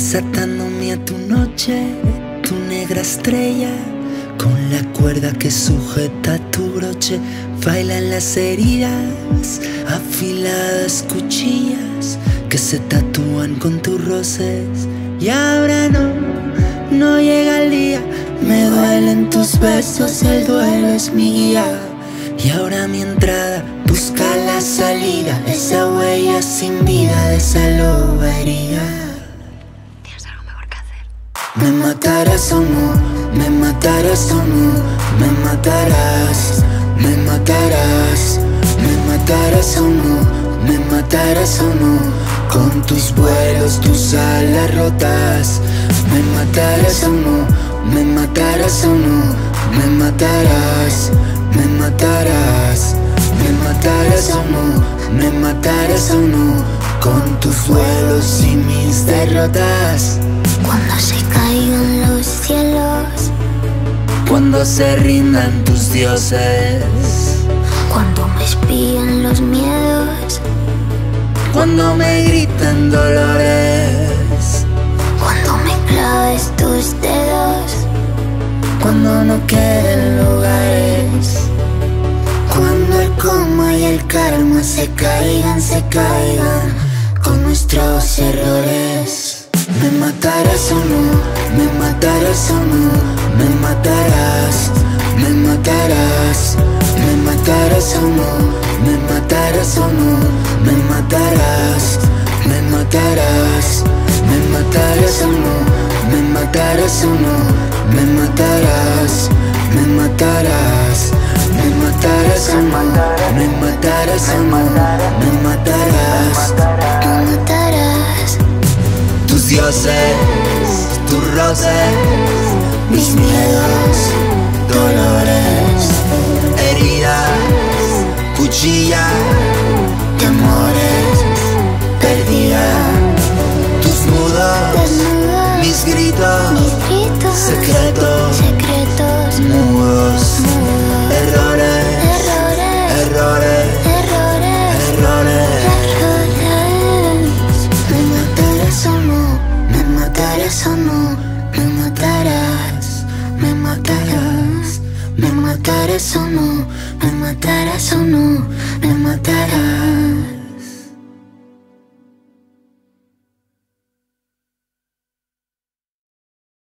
desatándome a tu noche, tu negra estrella, con la cuerda que sujeta tu broche, bailan las heridas, afiladas cuchillas que se tatúan con tus roces. Y ahora no, no llega el día, me duelen tus besos, el duelo es mi guía. Y ahora mi entrada busca la salida, esa huella sin vida de esa lobería. Me matarás o no, me matarás o no, me matarás, me matarás, me matarás o no, me matarás o no, con tus vuelos, tus alas rotas, me matarás o no, me matarás o no, me matarás, me matarás, me matarás o no, me matarás o no, con tus vuelos y mis derrotas. Cuando se caigan los cielos, Cuando se rindan tus dioses, cuando me espían los miedos, cuando me gritan dolores, cuando me claves tus dedos, cuando no queden lugares, cuando el coma y el karma se caigan, se caigan con nuestros errores. Me matarás o no, me matarás o no, me matarás, me matarás, me matarás o no, me matarás o no, me matarás, me matarás, me matarás o no, me matarás o no, me matarás, me matarás, me matarás o no, me matarás o no, me matarás. Dioses, tus roces, mis miedos, dolores, heridas, cuchilla, temores, perdida. Tus Desnuda, mis gritos, secretos, matarás, me matarás o no, me matarás o no, me matarás.